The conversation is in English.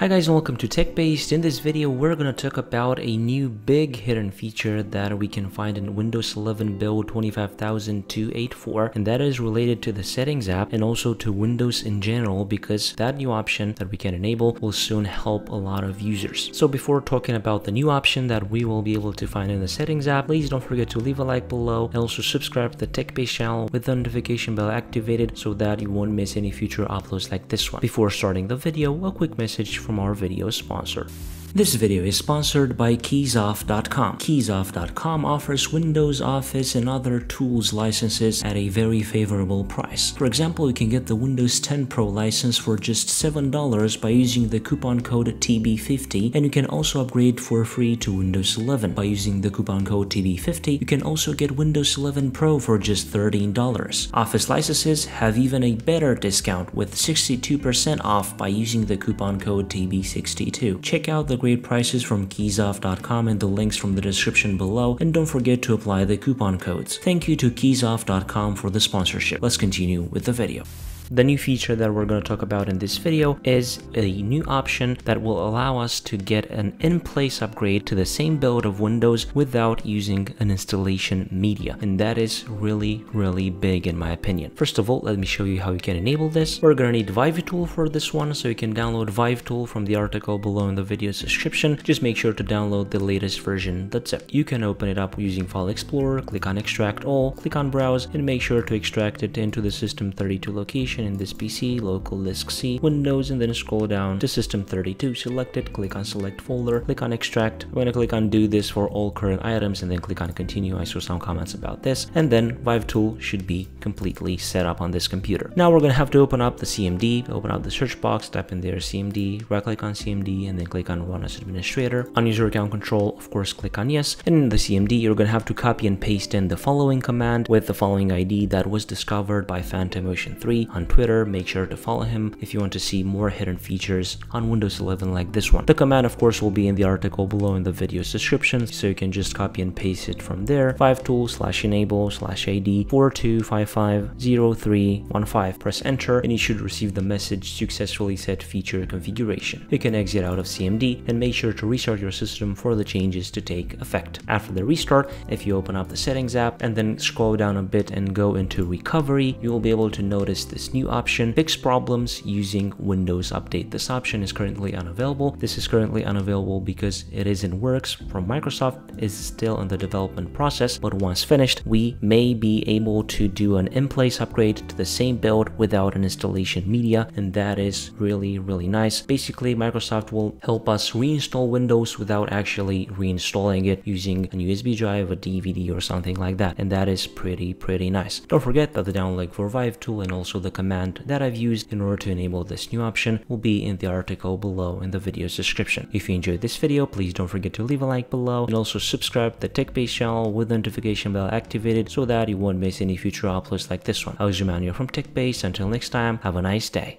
Hi guys and welcome to TechBased. In this video we're going to talk about a new big hidden feature that we can find in Windows 11 build 25284 and that is related to the settings app and also to Windows in general because that new option that we can enable will soon help a lot of users. So before talking about the new option that we will be able to find in the settings app, please don't forget to leave a like below and also subscribe to the TechBased channel with the notification bell activated so that you won't miss any future uploads like this one. Before starting the video, a quick message our video sponsor. This video is sponsored by KeysOff.com. KeysOff.com offers Windows, Office, and other tools licenses at a very favorable price. For example, you can get the Windows 10 Pro license for just $7 by using the coupon code TB50, and you can also upgrade for free to Windows 11. By using the coupon code TB50, you can also get Windows 11 Pro for just $13. Office licenses have even a better discount with 62% off by using the coupon code TB62. Check out the great prices from KeysOff.com and the links from the description below and don't forget to apply the coupon codes. Thank you to KeysOff.com for the sponsorship. Let's continue with the video. The new feature that we're going to talk about in this video is a new option that will allow us to get an in-place upgrade to the same build of Windows without using an installation media. And that is really, really big in my opinion. First of all, let me show you how you can enable this. We're going to need ViVeTool for this one, so you can download ViVeTool from the article below in the video's description. Just make sure to download the latest version, that's it. You can open it up using File Explorer, click on Extract All, click on Browse, and make sure to extract it into the System32 location in this PC, local disk C, Windows, and then scroll down to System 32. Select it, click on Select Folder, click on Extract. I'm to click on Do this for all current items and then click on Continue. I saw some comments about this. And then ViVeTool should be completely set up on this computer. Now we're to have to open up the CMD, open up the search box, type in there CMD, right click on CMD, and then click on Run as Administrator. On User Account Control, of course, click on Yes. And in the CMD, you're to have to copy and paste in the following command with the following ID that was discovered by PhantomOfEarth on Twitter. Make sure to follow him if you want to see more hidden features on Windows 11 like this one. The command of course will be in the article below in the video's description so you can just copy and paste it from there. ViVeTool slash enable slash ID 42550315. Press enter and you should receive the message successfully set feature configuration. You can exit out of CMD and make sure to restart your system for the changes to take effect. After the restart, if you open up the settings app and then scroll down a bit and go into recovery, you will be able to notice this new option, fix problems using Windows Update. This option is currently unavailable. This is currently unavailable because it is in works from Microsoft, is still in the development process, but once finished, we may be able to do an in-place upgrade to the same build without an installation media, and that is really, really nice. Basically, Microsoft will help us reinstall Windows without actually reinstalling it using a USB drive, a DVD, or something like that, and that is pretty, pretty nice. Don't forget that the download link for ViVeTool and also the command that I've used in order to enable this new option will be in the article below in the video's description. If you enjoyed this video, please don't forget to leave a like below and also subscribe to the TechBased channel with the notification bell activated so that you won't miss any future uploads like this one. I was Emmanuel from TechBased. Until next time, have a nice day.